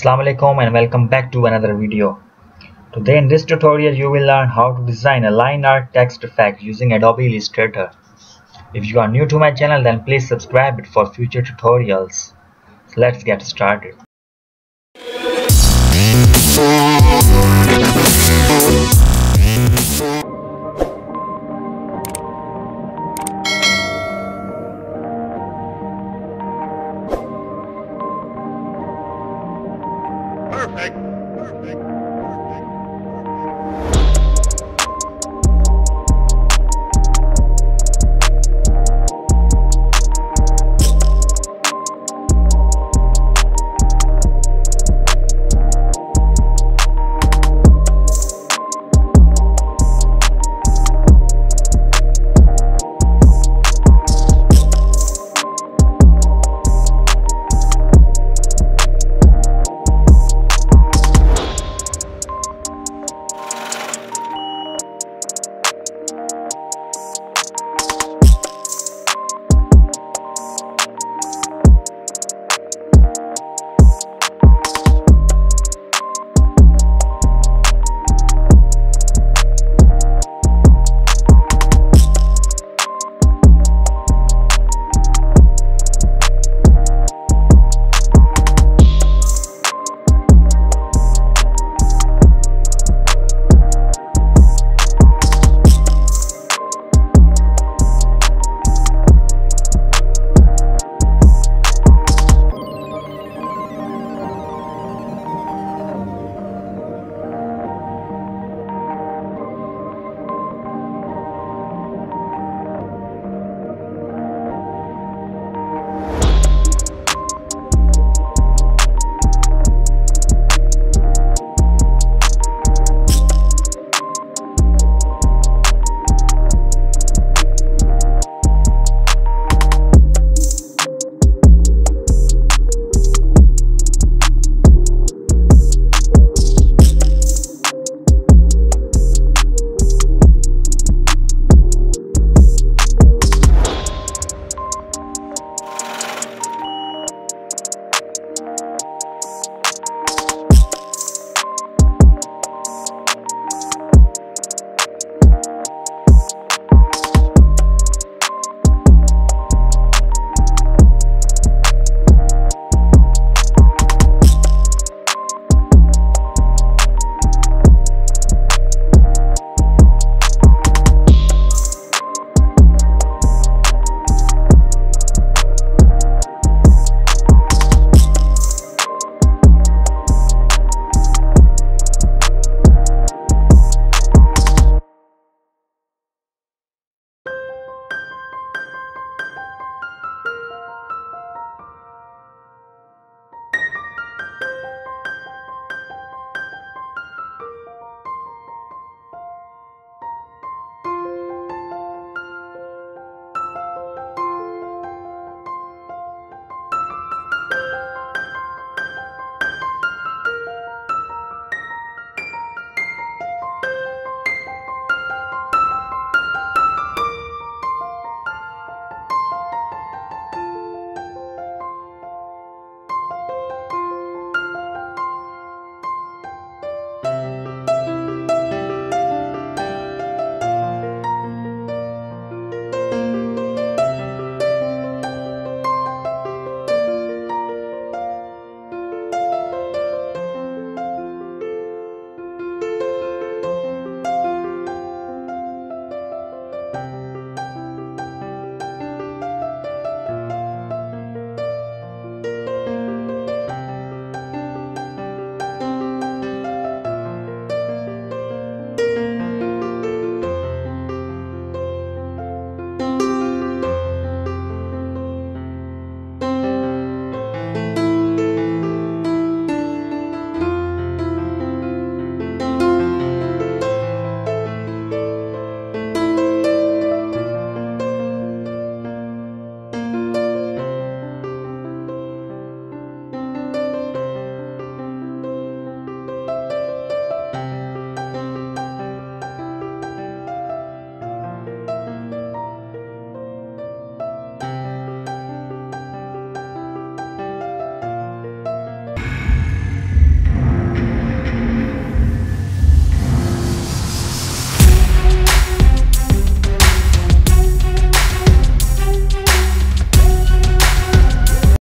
Assalamu alaikum and welcome back to another video. Today in this tutorial you will learn how to design a line art text effect using Adobe Illustrator. If you are new to my channel then please subscribe it for future tutorials. So let's get started. Perfect. Perfect.